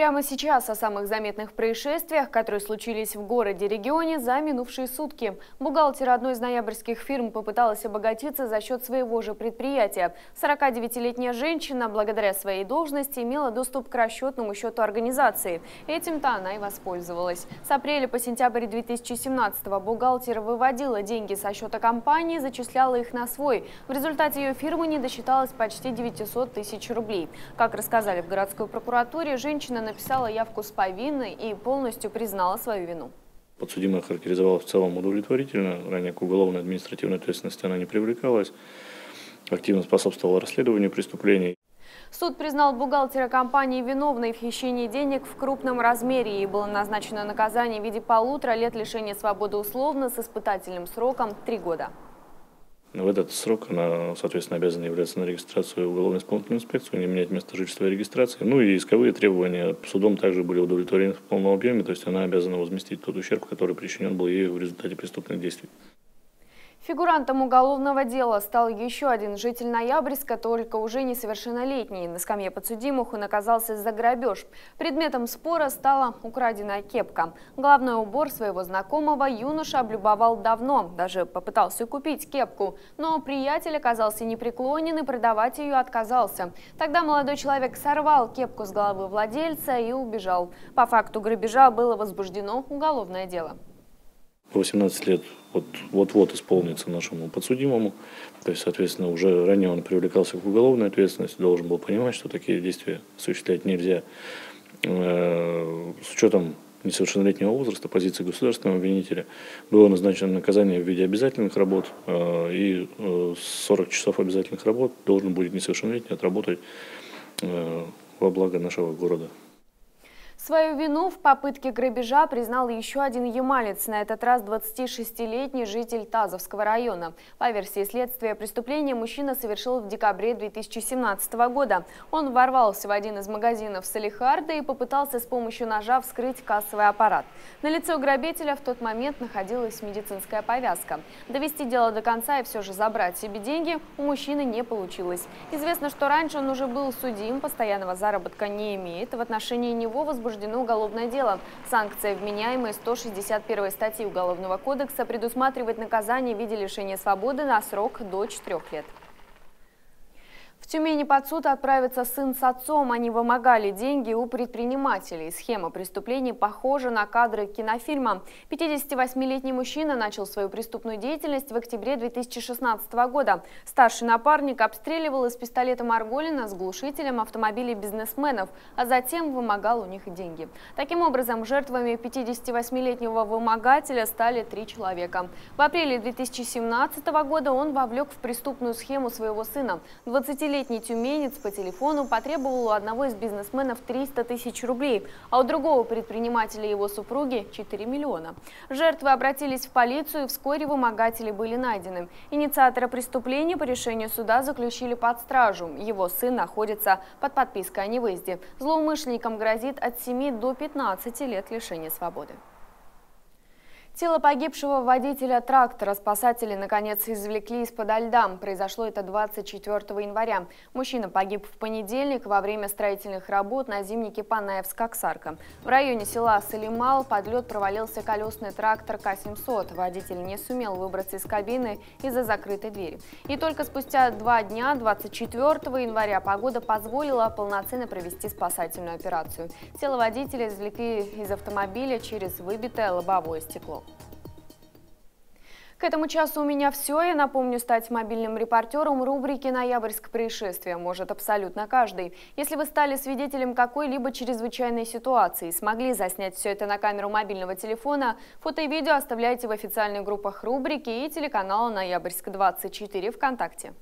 Прямо сейчас о самых заметных происшествиях, которые случились в городе-регионе за минувшие сутки. Бухгалтер одной из ноябрьских фирм попыталась обогатиться за счет своего же предприятия. 49-летняя женщина, благодаря своей должности, имела доступ к расчетному счету организации. Этим-то она и воспользовалась. С апреля по сентябрь 2017 бухгалтер выводила деньги со счета компании, зачисляла их на свой. В результате ее фирма не досчиталась почти 900 тысяч рублей. Как рассказали в городской прокуратуре, женщина Женщина написала явку с повинной и полностью признала свою вину. Подсудимая характеризовала в целом удовлетворительно. Ранее к уголовной административной ответственности она не привлекалась. Активно способствовала расследованию преступлений. Суд признал бухгалтера компании виновной в хищении денег в крупном размере. Ей было назначено наказание в виде полутора лет лишения свободы условно с испытательным сроком три года. В этот срок она, соответственно, обязана являться на регистрацию уголовно-исполнительную инспекцию, не менять место жительства и регистрации. Ну и исковые требования судом также были удовлетворены в полном объеме, то есть она обязана возместить тот ущерб, который причинен был ей в результате преступных действий. Фигурантом уголовного дела стал еще один житель Ноябрьска, только уже несовершеннолетний. На скамье подсудимых он оказался за грабеж. Предметом спора стала украденная кепка. Главный убор своего знакомого юноша облюбовал давно, даже попытался купить кепку. Но приятель оказался непреклонен и продавать ее отказался. Тогда молодой человек сорвал кепку с головы владельца и убежал. По факту грабежа было возбуждено уголовное дело. 18 лет вот-вот исполнится нашему подсудимому. То есть, соответственно, уже ранее он привлекался к уголовной ответственности, должен был понимать, что такие действия осуществлять нельзя. Э, с учетом несовершеннолетнего возраста, позиции государственного обвинителя, было назначено наказание в виде обязательных работ, э, и 40 э, часов обязательных работ должен будет несовершеннолетний отработать во благо нашего города. Свою вину в попытке грабежа признал еще один ямалец, на этот раз 26-летний житель Тазовского района. По версии следствия, преступление мужчина совершил в декабре 2017 года. Он ворвался в один из магазинов Салихарда и попытался с помощью ножа вскрыть кассовый аппарат. На лице грабителя в тот момент находилась медицинская повязка. Довести дело до конца и все же забрать себе деньги у мужчины не получилось. Известно, что раньше он уже был судим, постоянного заработка не имеет. В отношении него возбуждено возбуждено уголовное дело. Санкция вменяемой 161 статьи Уголовного кодекса предусматривает наказание в виде лишения свободы на срок до 4 лет. Тюмени под суд отправится сын с отцом. Они вымогали деньги у предпринимателей. Схема преступлений похожа на кадры кинофильма. 58-летний мужчина начал свою преступную деятельность в октябре 2016 года. Старший напарник обстреливал из пистолета Марголина с глушителем автомобилей бизнесменов, а затем вымогал у них деньги. Таким образом, жертвами 58-летнего вымогателя стали три человека. В апреле 2017 года он вовлек в преступную схему своего сына, 20-летнего 20-летний тюменец по телефону потребовал у одного из бизнесменов 300 тысяч рублей, а у другого предпринимателя его супруги 4 миллиона. Жертвы обратились в полицию, и вскоре вымогатели были найдены. Инициатора преступления по решению суда заключили под стражу. Его сын находится под подпиской о невыезде. Злоумышленникам грозит от 7 до 15 лет лишения свободы. Тело погибшего водителя трактора спасатели наконец извлекли из-под льда. Произошло это 24 января. Мужчина погиб в понедельник во время строительных работ на зимнике Панаевск-Оксарка. В районе села Салимал под лед провалился колесный трактор К-700. Водитель не сумел выбраться из кабины из-за закрытой двери. И только спустя два дня, 24 января, погода позволила полноценно провести спасательную операцию. Тело водителя извлекли из автомобиля через выбитое лобовое стекло. К этому часу у меня все. Я напомню, стать мобильным репортером рубрики «Ноябрьск происшествия» может абсолютно каждый. Если вы стали свидетелем какой-либо чрезвычайной ситуации, смогли заснять все это на камеру мобильного телефона, фото и видео оставляйте в официальных группах рубрики и телеканала «Ноябрьск-24» ВКонтакте.